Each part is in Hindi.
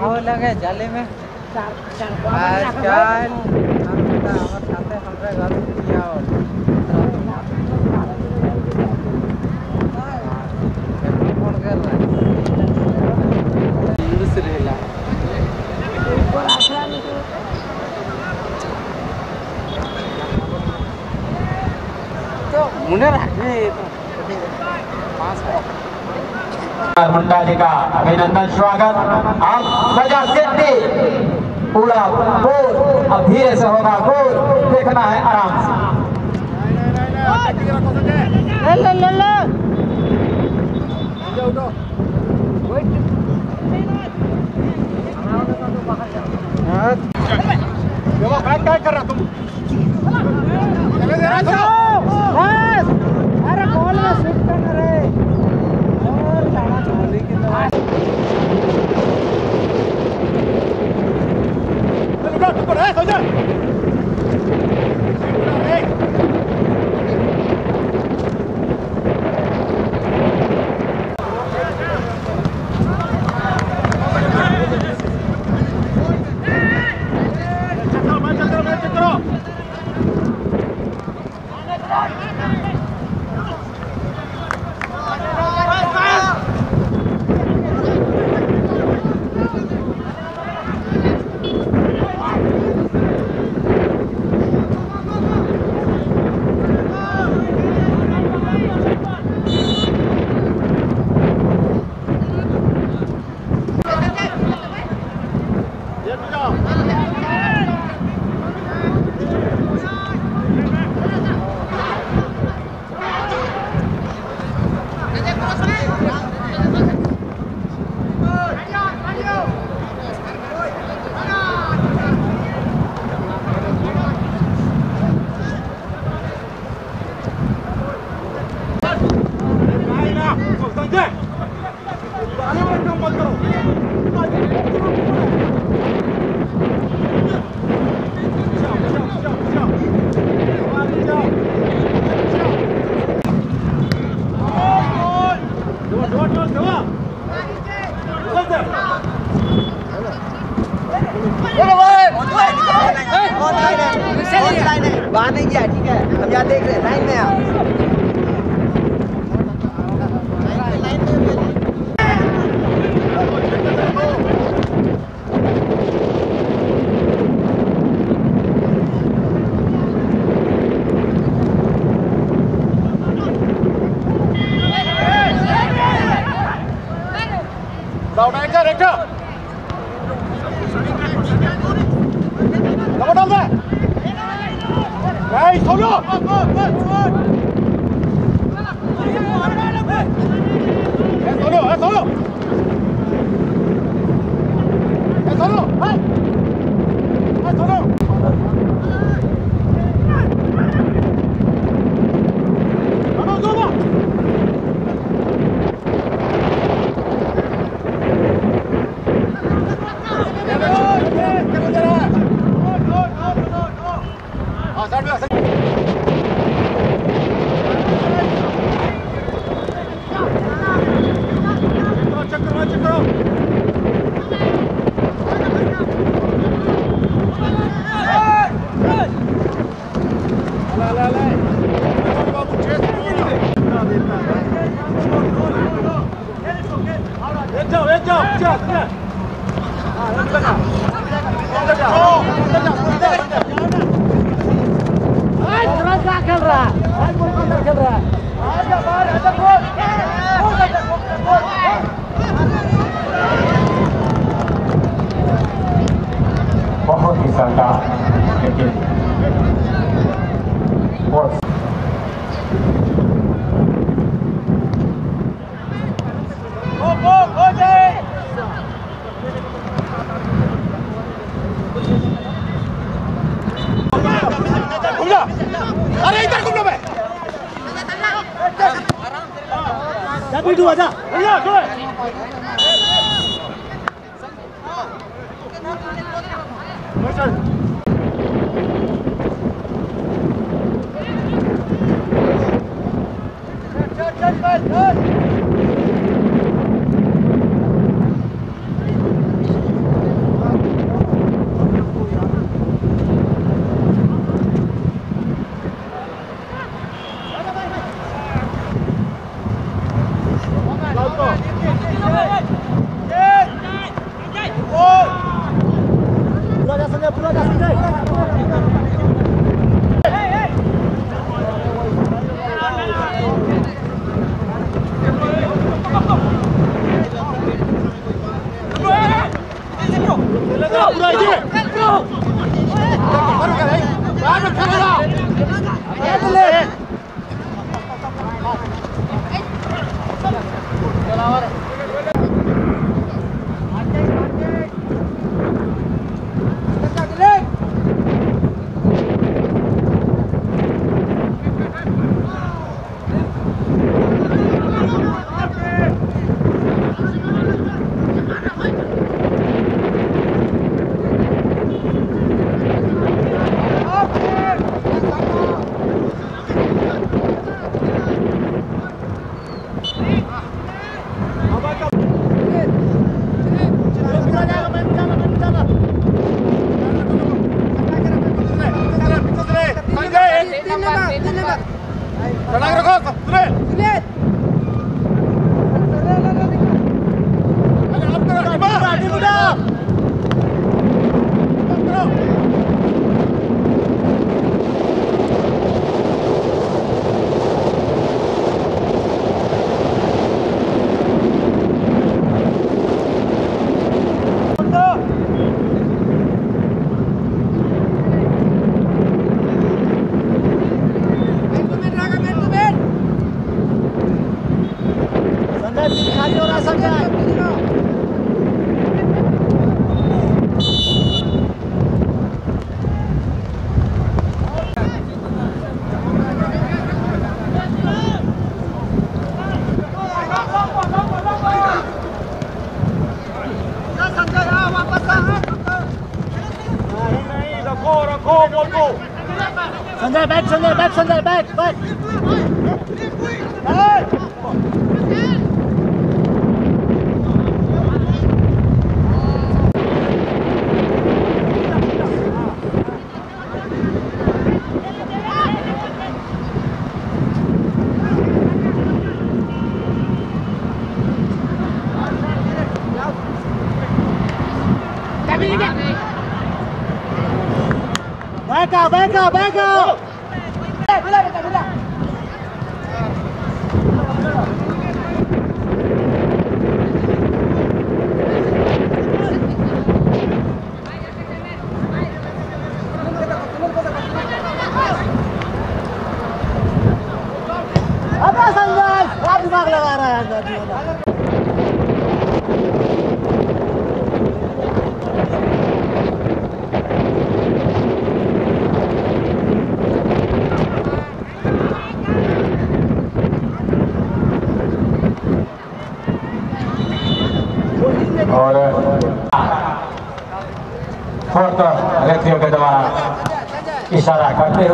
वो लगे जाले में। आजकल हमारे साथे हमारे घर किया और फ़ोन कर रहा है? यूज़ रहेला ऊपर आखरा निकल मुझे रखने मुंडा जी का अभिनंदन स्वागत अब बजा सिद्धि पूरा गोल अब धीरे से होगा गोल देखना है आराम से बहुत ही शानदार लेकिन बहुत घूम जा अरे इधर घूम लो बे जा बिटू आजा भैया चलो चल चल चल चल Hadi. Con l'agro tre! Vega.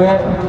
ಮಾಡಬೇಕು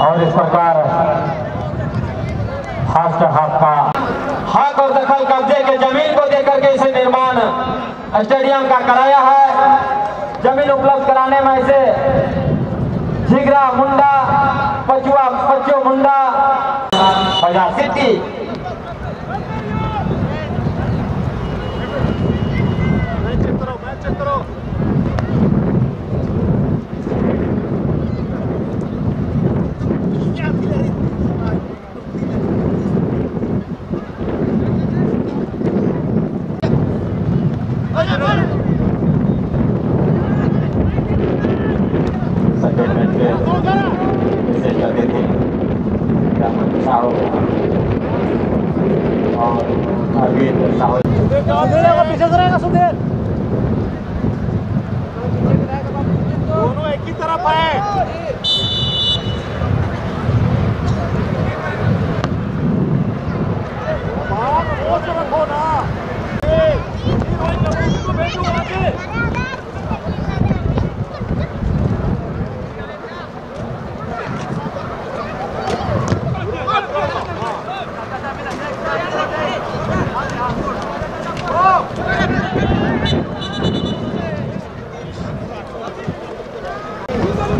और इस प्रकार फ़र्स्ट हाफ़ का हक और दखल कब्जे के ज़मीन को देकर के इसे निर्माण स्टेडियम का कराया है। ज़मीन उपलब्ध कराने में इसे जिगरा मुंडा, पचुआ पच्चो मुंडा city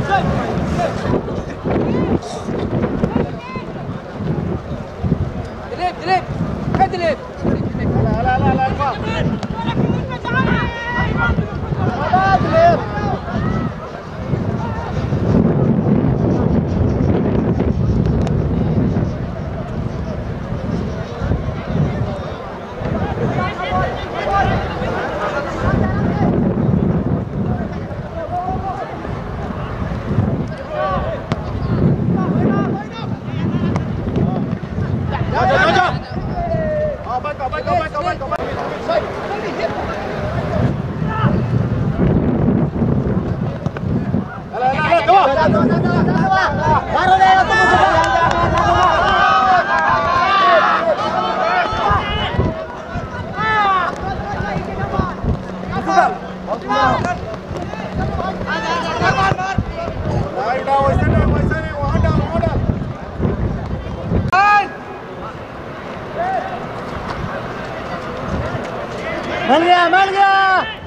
快快快快 ¡Malga, malga!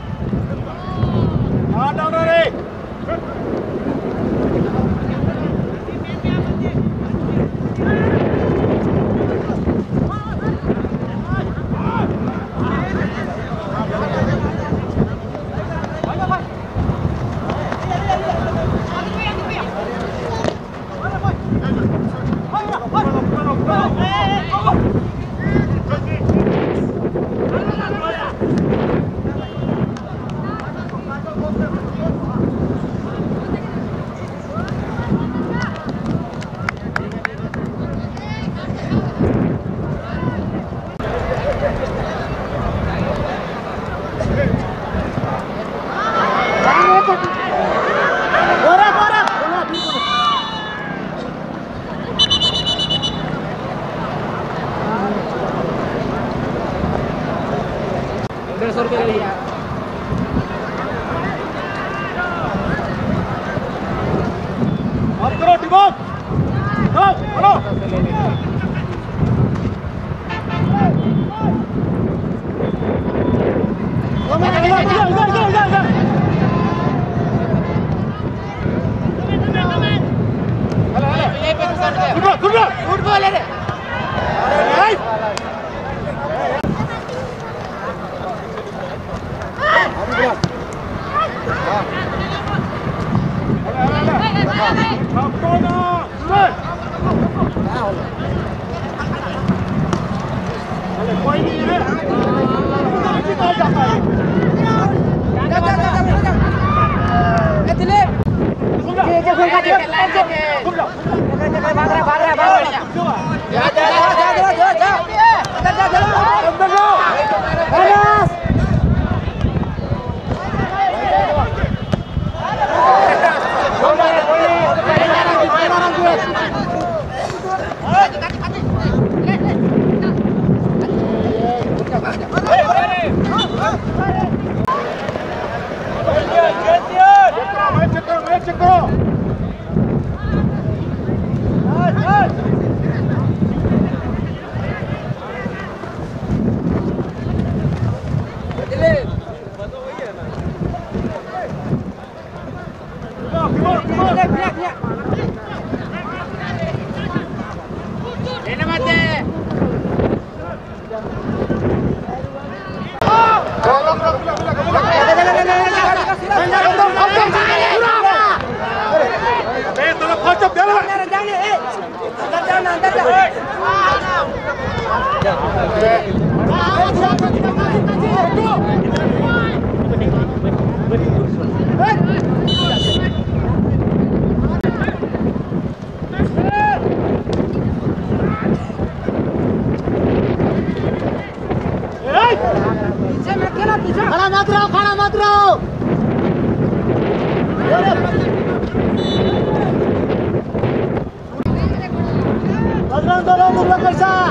Fernando Romo, Blanca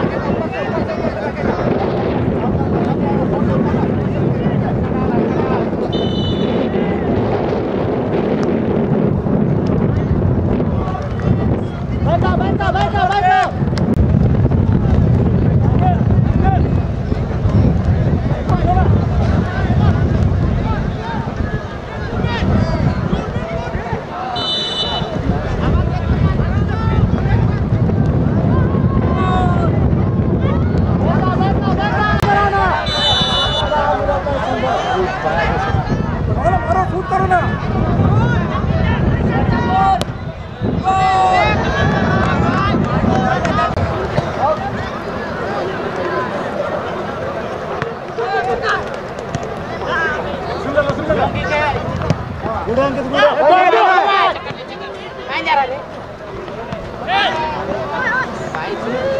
诶诶诶白痴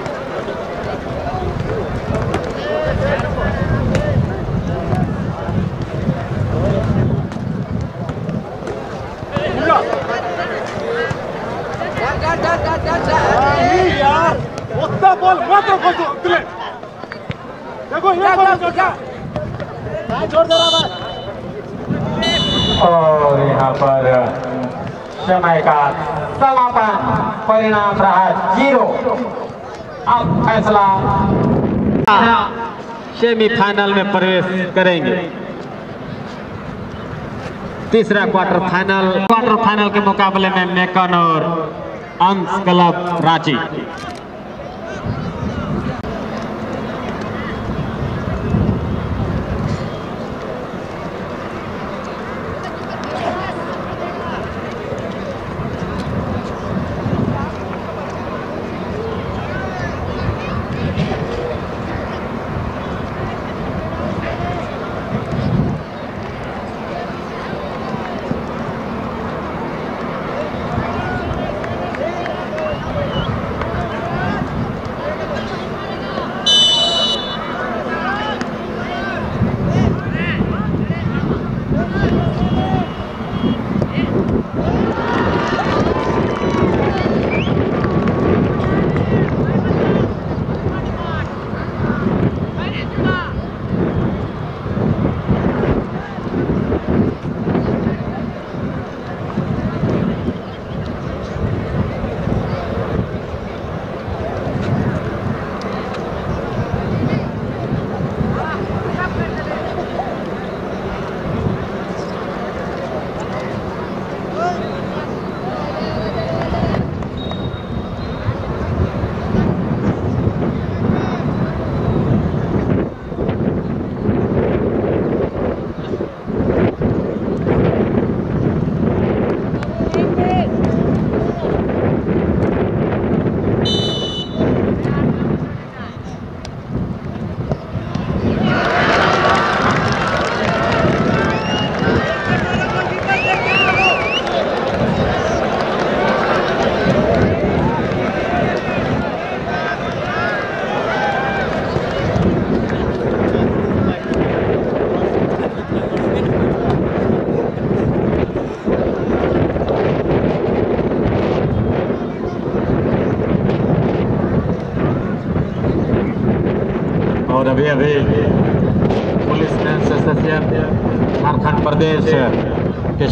और यहाँ पर समय का समापन परिणाम रहा ज़ीरो। अब फैसला। सेमीफाइनल में प्रवेश करेंगे। तीसरा क्वार्टर फाइनल। क्वार्टर फाइनल के मुकाबले में मेकन और अंश क्लब रांची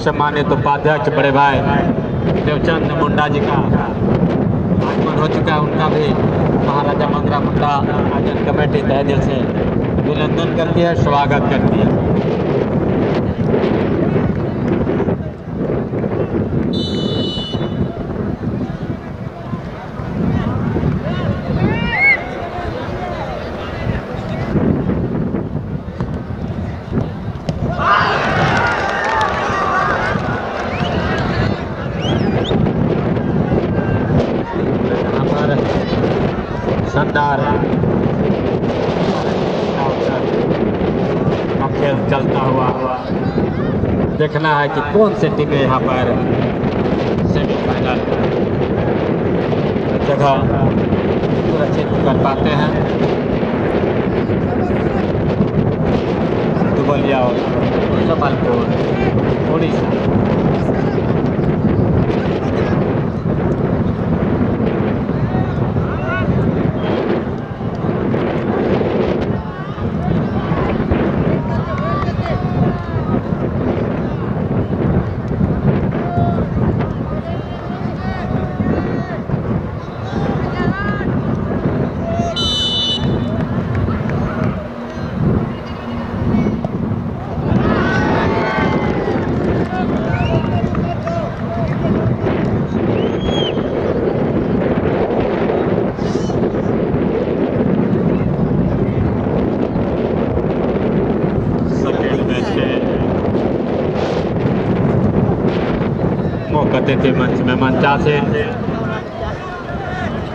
सम्मानित उपाध्यक्ष बड़े भाई, देवचंद मुंडा जी का। आगमन हो चुका है उनका भी। महाराजा मंगरा मुंडा आयोजन कमेटी दिल से। अभिनंदन करती है, स्वागत करती है यहाँ पर शानदार अब खेल चलता हुआ देखना है कि कौन से टीमें यहाँ पर सेमीफाइनल जगह सुरक्षित कर पाते हैं? दुबलिया और जबलपुर उड़ीसा मौका देते मंच में मंचासीन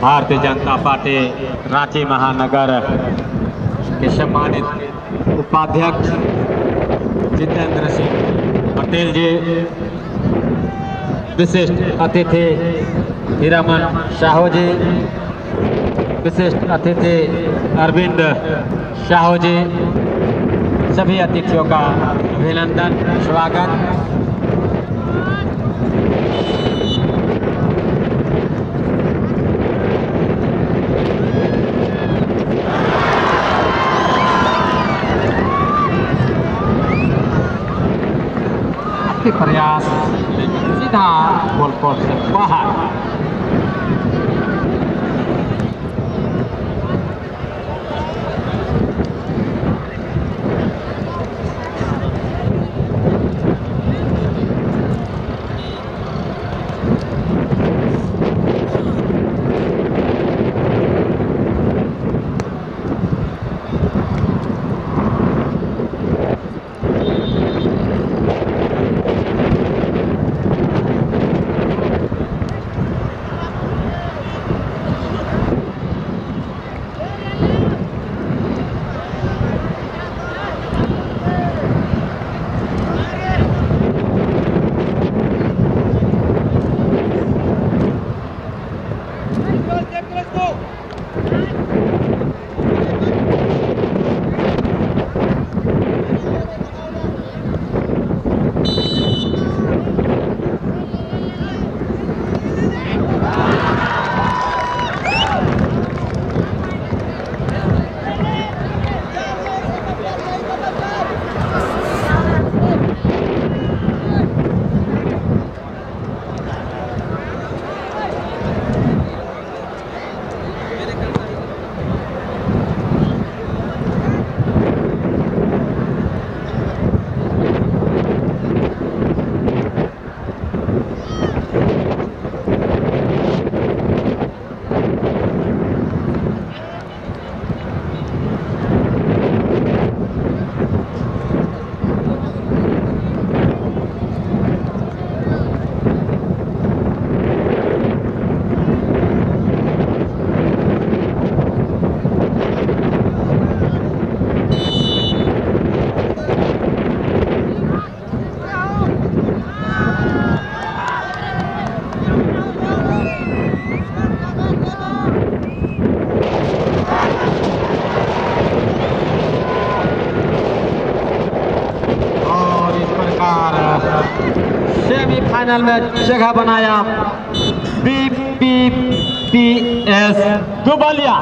भारतीय जनता पार्टी, रांची महानगर के सम्मानित उपाध्यक्ष जितेंद्र सिंह पटेल जी, विशिष्ट अतिथि हीरामन साहू जी, विशिष्ट अतिथि अरविंद साहू जी, सभी अतिथियों का अभिनंदन, स्वागत। सीधा गोल पोस्ट से बाहर Let's go. सेमीफाइनल में जगह बनाया। B P P S Dubaliya.